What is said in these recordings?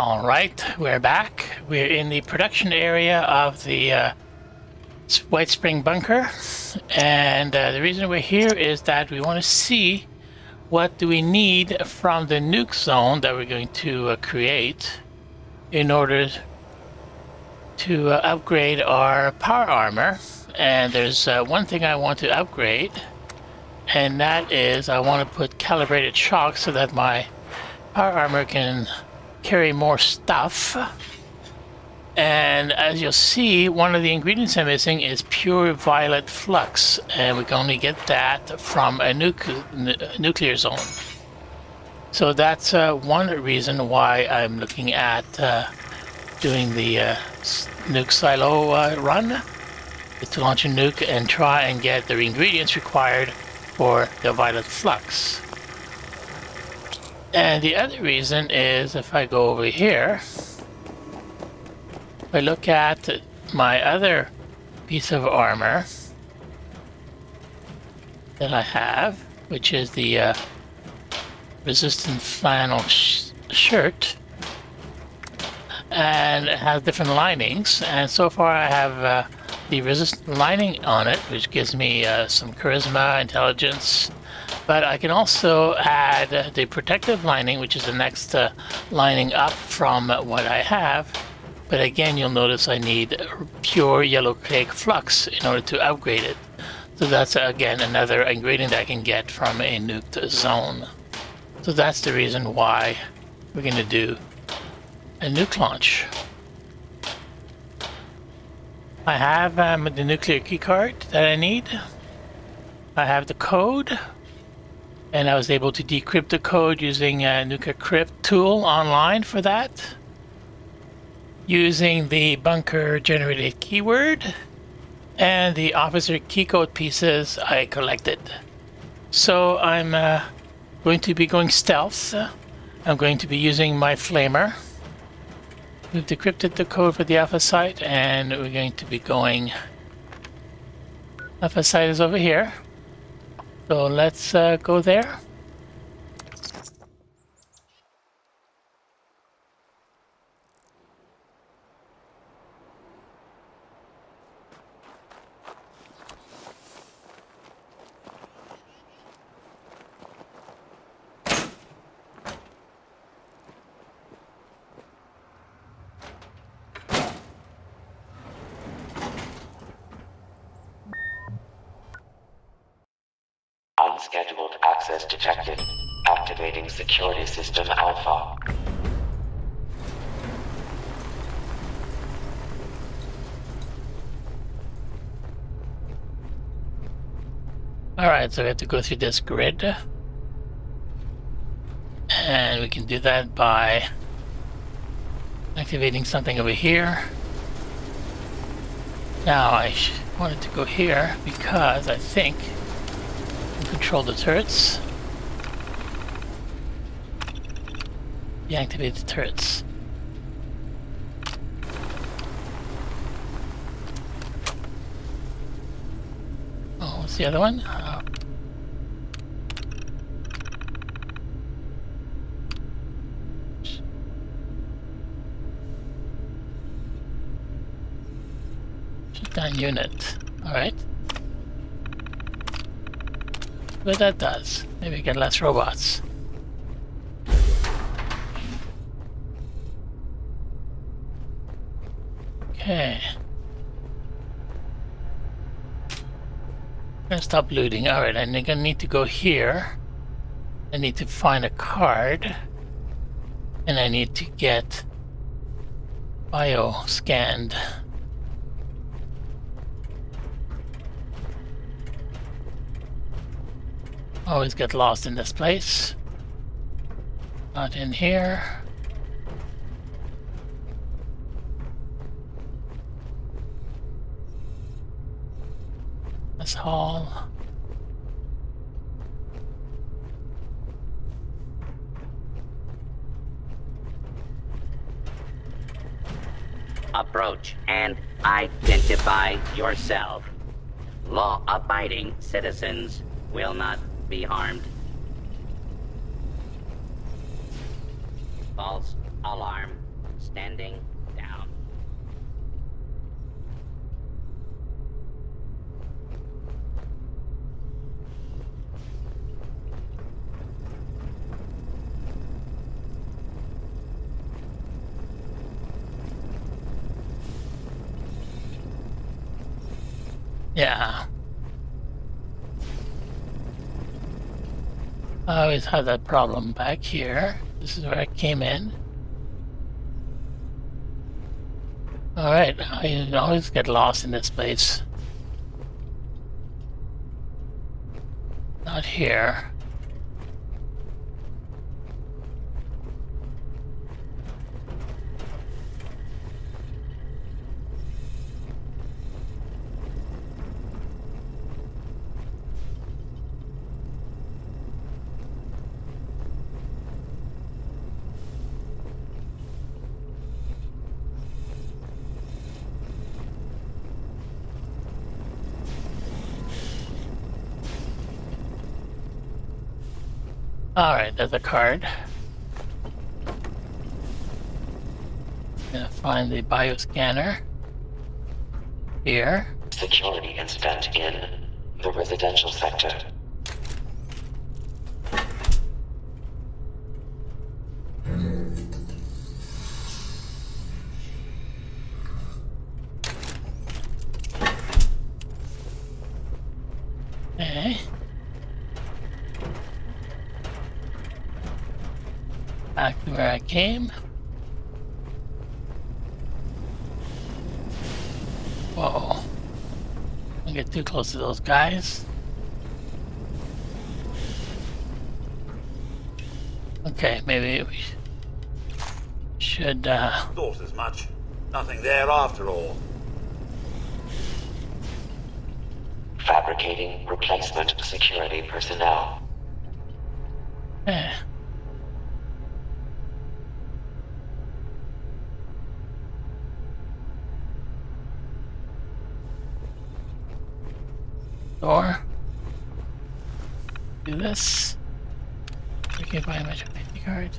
All right, we're back. We're in the production area of the uh, Whitespring Bunker, and uh, the reason we're here is that we want to see what do we need from the nuke zone that we're going to uh, create in order to uh, upgrade our power armor. And there's uh, one thing I want to upgrade, and that is I want to put calibrated shock so that my power armor can carry more stuff. And as you'll see, one of the ingredients I'm missing is pure violet flux, and we can only get that from a, nuc nuclear zone. So that's uh, one reason why I'm looking at uh, doing the uh, nuke silo uh, run, to launch a nuke and try and get the ingredients required for the violet flux. And the other reason is if I go over here, if I look at my other piece of armor that I have, which is the uh, resistant flannel sh shirt, and it has different linings, and so far I have uh, the resistant lining on it, which gives me uh, some charisma, intelligence, but I can also add the protective lining, which is the next uh, lining up from what I have. But again, you'll notice I need pure yellow cake flux in order to upgrade it. So that's again another ingredient I can get from a nuked zone. So that's the reason why we're going to do a nuke launch. I have um, the nuclear keycard that I need. I have the code and I was able to decrypt the code using a NukaCrypt tool online for that. Using the bunker generated keyword and the officer keycode pieces I collected. So I'm uh, going to be going stealth. I'm going to be using my flamer. We've decrypted the code for the alpha site and we're going to be going... Alpha site is over here. So let's uh, go there. Unscheduled access detected. Activating security system alpha. Alright, so we have to go through this grid. And we can do that by activating something over here. Now I wanted to go here because I think control the turrets. Deactivate the turrets. Oh, what's the other one? Uh, shut down unit. Alright what that does. Maybe get less robots. Okay. I'm gonna stop looting. Alright, I'm gonna need to go here. I need to find a card. And I need to get bio scanned. Always get lost in this place. Not in here. This hall. Approach and identify yourself. Law-abiding citizens will not be harmed. False alarm standing down. Yeah. I always have that problem back here. This is where I came in. Alright, I always get lost in this place. Not here. Alright, there's a card. I'm Gonna find the bioscanner. Here. Security incident in the residential sector. Back to where I came. Whoa. Don't get too close to those guys. Okay, maybe we should, uh, Thought as much. Nothing there after all. Fabricating replacement security personnel. Door. Do this. Okay, biometric ID card.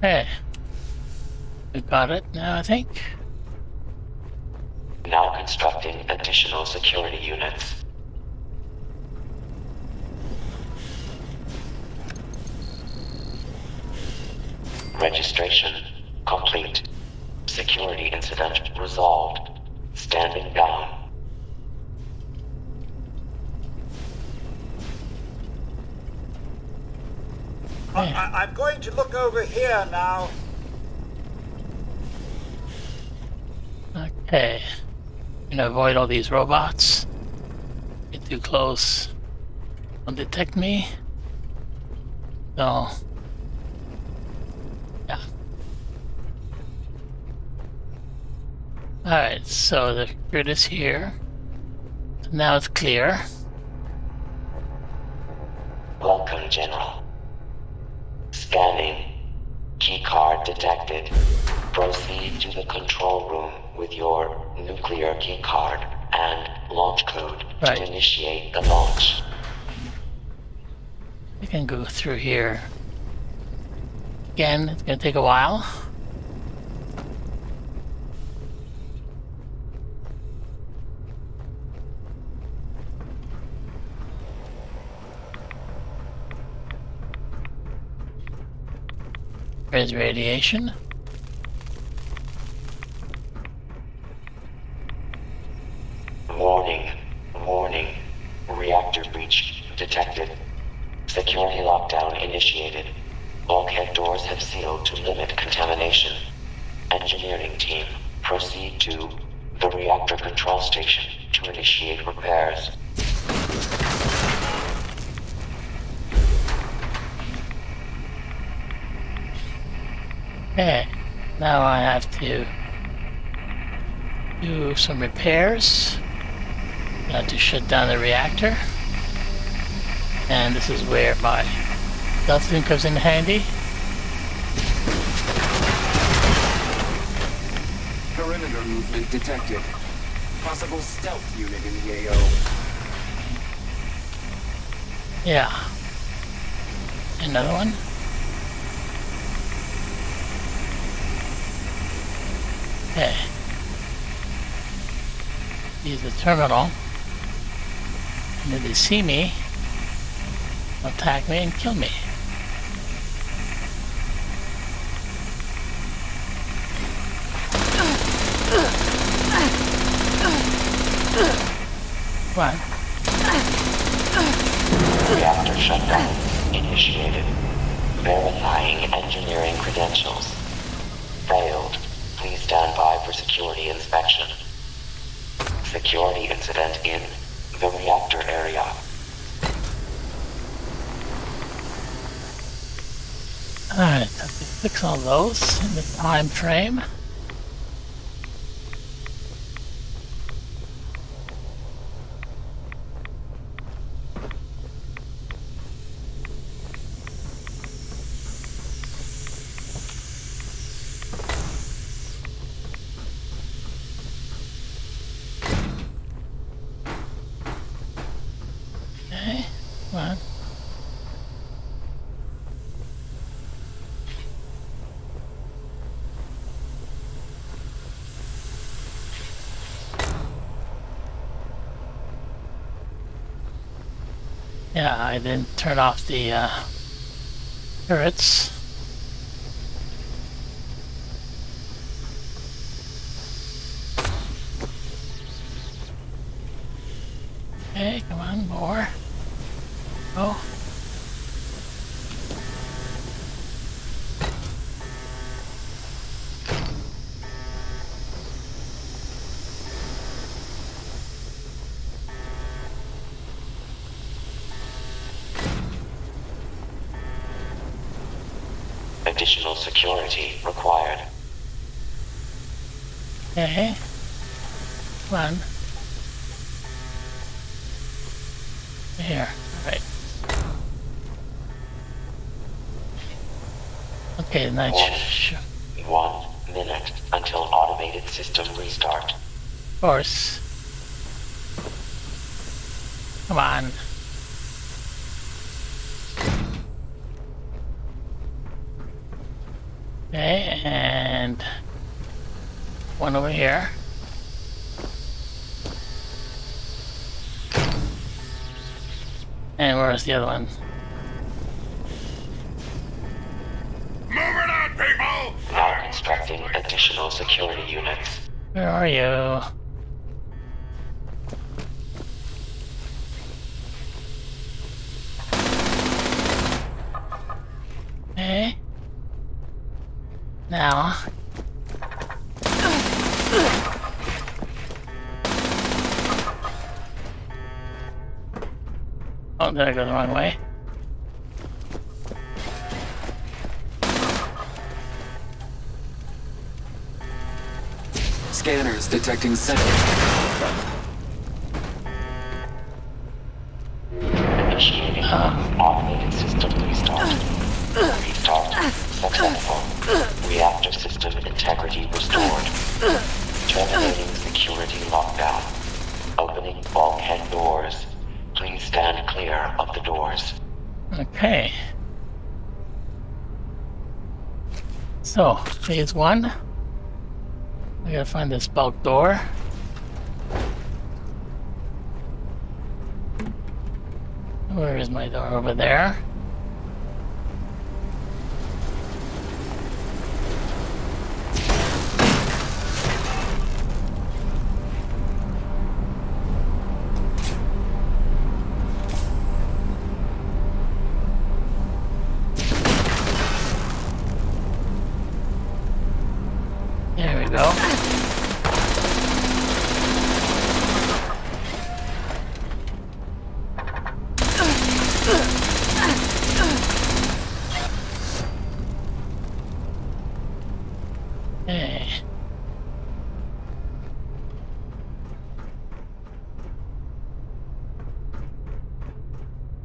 Hey. We got it now, I think. Now constructing additional security units. Registration complete. Security incident resolved. Standing down. I, I, I'm going to look over here now. Okay. Avoid all these robots. Get too close. Don't detect me. So. Yeah. Alright, so the grid is here. So now it's clear. Welcome, General. Scanning. Keycard detected. Proceed to the control room with your nuclear keycard and launch code Right. to initiate the launch. We can go through here. Again, it's gonna take a while. There's radiation. Warning. Warning. Reactor breach detected. Security lockdown initiated. Bulkhead doors have sealed to limit contamination. Engineering team, proceed to the reactor control station to initiate repairs. Okay, now I have to do some repairs. Got to shut down the reactor. And this is where my zoom comes in handy. Perimeter movement detected. Possible stealth unit in the AO. Yeah. Another one. Okay. Use the terminal. And if they see me, attack me and kill me. On. Reactor shutdown initiated. Verifying engineering credentials. Failed. Please stand by for security inspection. Security incident in the reactor area. Alright, fix all those in the time frame. Okay, come on. Yeah, I didn't turn off the uh, turrets. Okay, come on, more. Additional security required. Okay. Come on. Here. Alright. Okay, nice. Sh- One minute until automated system restart. Of course. Come on. Okay, and one over here. And where's the other one? Moving on, people. Now constructing additional security units. Where are you? Okay. Now. Oh, did I go the wrong way? Scanners detecting sentinel. Initiating uh. automated system restart. Restart successful. Reactor system integrity restored. Terminating security lockdown. Opening bulkhead doors. Please stand clear of the doors. Okay. So, phase one. I gotta find this bulk door. Where is my door? Over there. Go. Eh.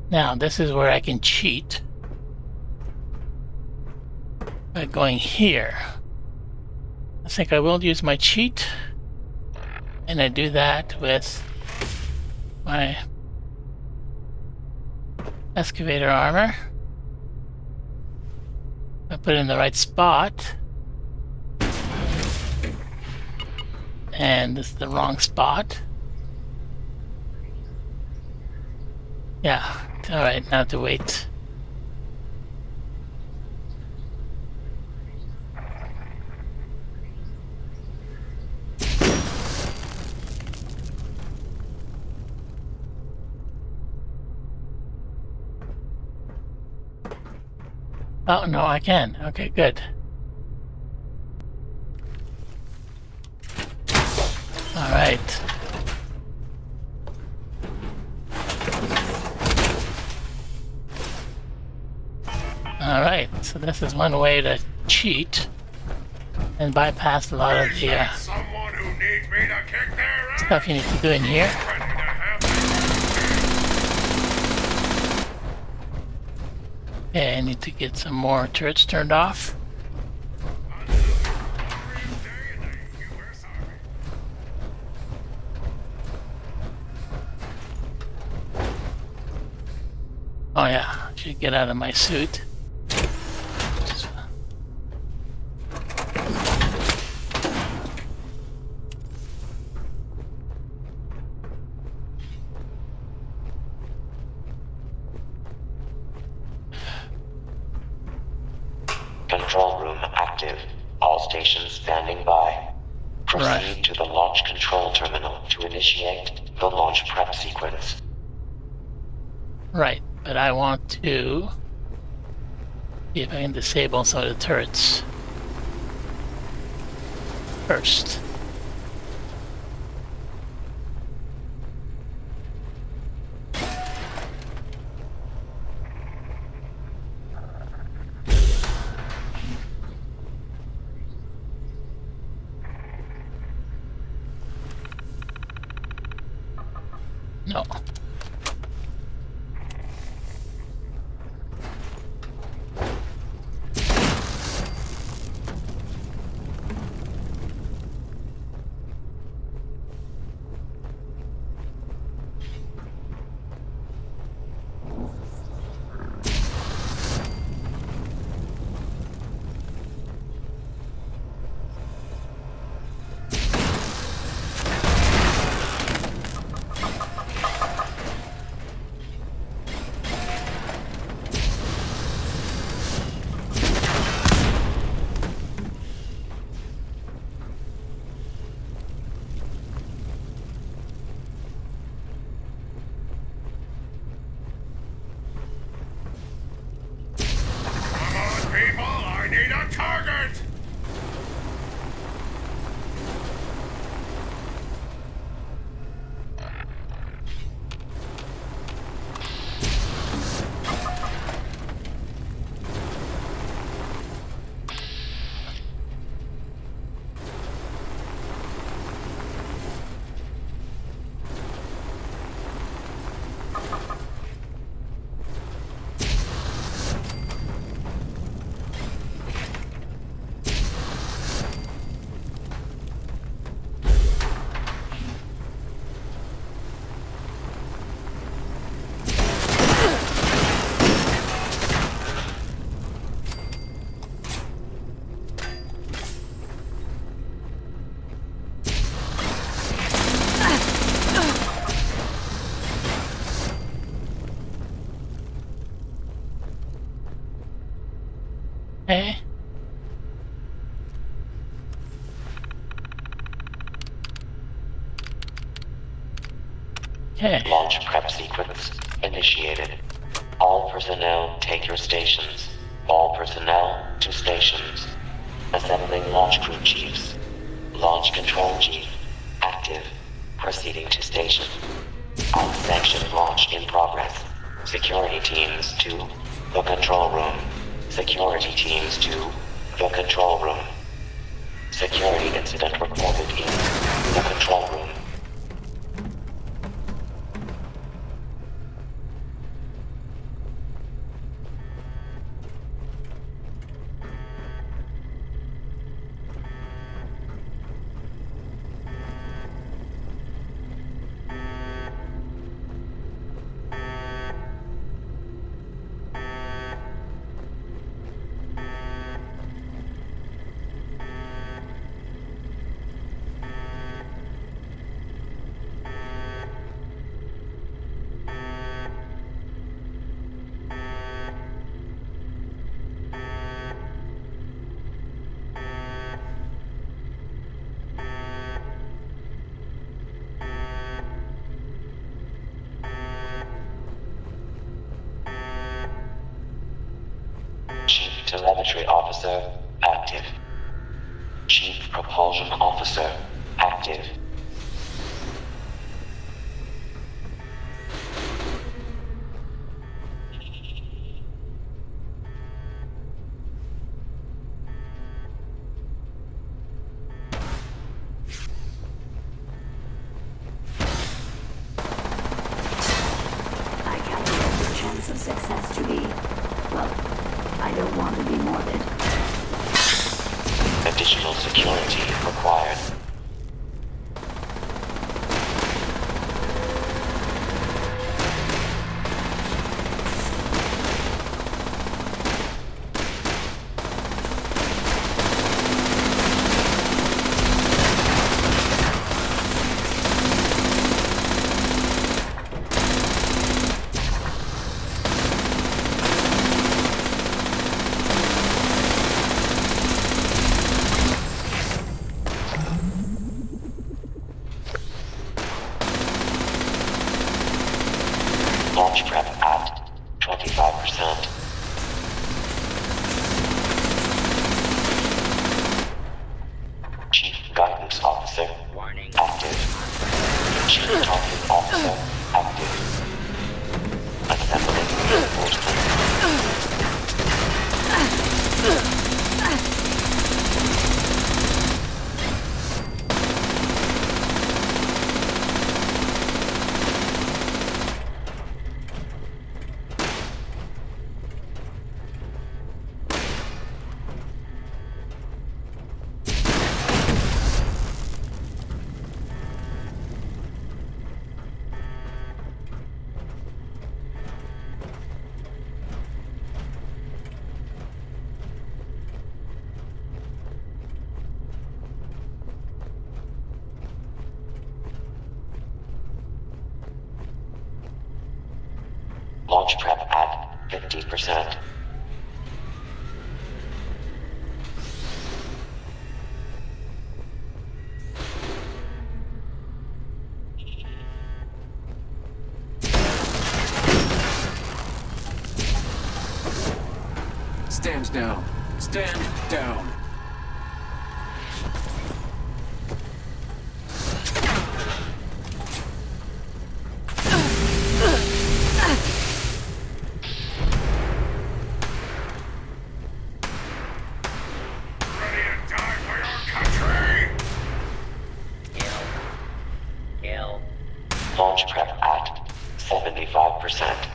Now, this is where I can cheat. by going here. I think I will use my cheat. And I do that with my excavator armor. I put it in the right spot. And it's the wrong spot. Yeah, alright, now to wait. Oh, no, I can. Okay, good. All right. All right, so this is one way to cheat and bypass a lot of the uh, Someone who needs me to kick their ass. stuff you need to do in here. Ready to have Okay, I need to get some more turrets turned off. Oh yeah, I should get out of my suit. Just- Control room active. All stations standing by. Proceed Right. to the launch control terminal to initiate the launch prep sequence. Right, but I want to see if I can disable some of the turrets first. No. Officer active. Chief Propulsion Officer active. Launch prep 50%. 75%.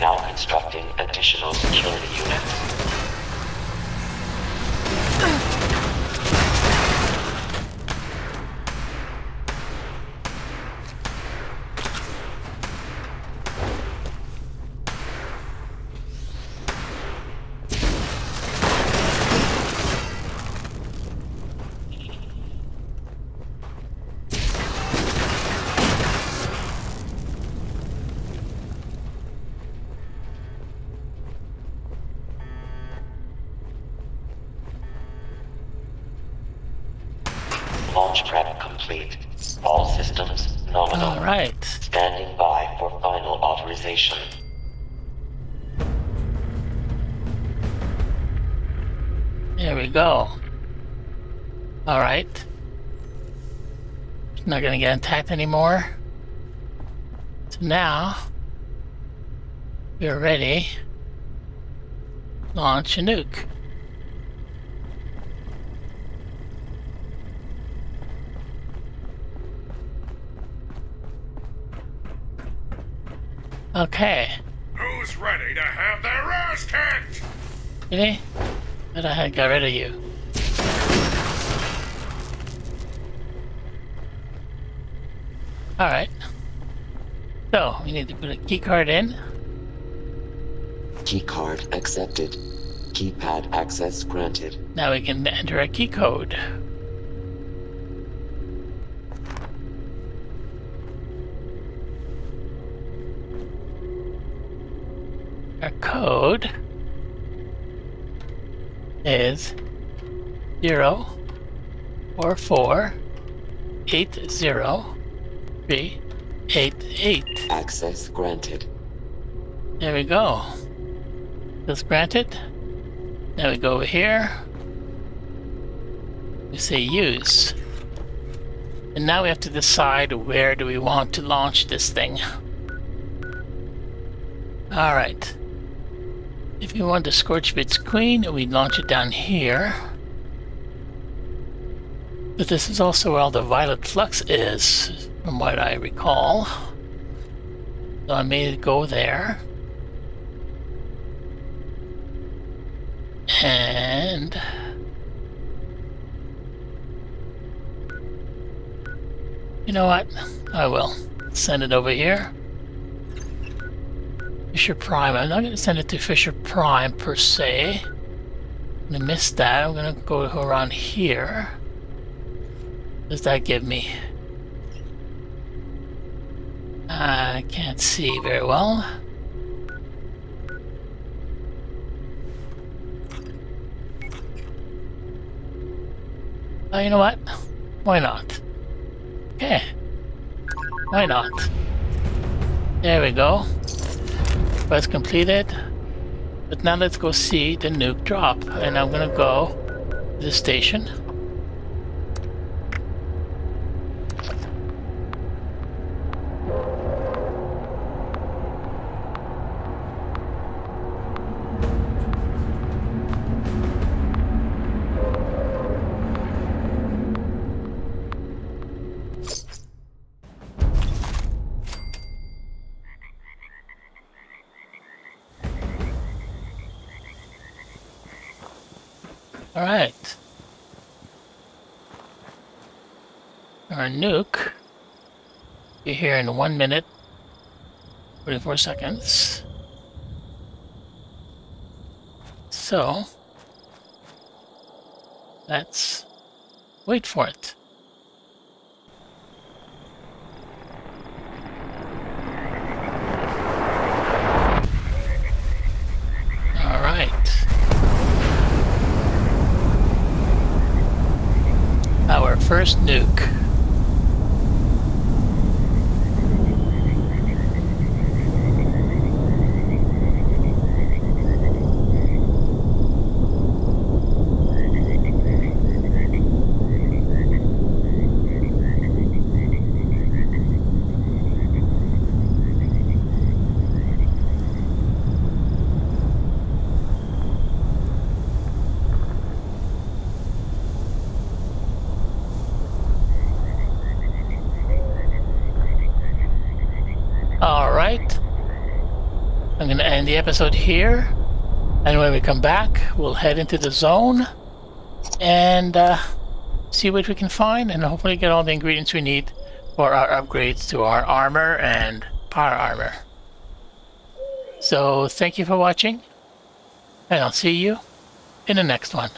Now constructing additional security units. There we go. All right. Not gonna get attacked anymore. So now we're ready. Launch a nuke. Okay. Who's ready to have their ass kicked? Really? But I had got rid of you. Alright. So, we need to put a key card in. Keycard accepted. Keypad access granted. Now we can enter a key code. Our code is zero four four eight zero three eight eight. Access granted. There we go. That's granted. Now we go over here. We say use. And now we have to decide where do we want to launch this thing. Alright. If we want the Scorchbeast Queen, we launch it down here. But this is also where all the Violet Flux is, from what I recall. So I may go there. And... You know what? I will. Send it over here. Fissure Prime. I'm not going to send it to Fissure Prime per se. I'm going to miss that. I'm going to go around here. What does that give me? Uh, I can't see very well. Oh, you know what? Why not? Okay. Why not? There we go. Quest completed. But now let's go see the nuke drop. And I'm gonna go to the station. Alright. Our nuke. Be here in one minute, 44 seconds. So, let's wait for it. All right. Our first nuke. All right. I'm going to end the episode here. And when we come back, we'll head into the zone and uh, see what we can find and hopefully get all the ingredients we need for our upgrades to our armor and power armor. So thank you for watching, and I'll see you in the next one.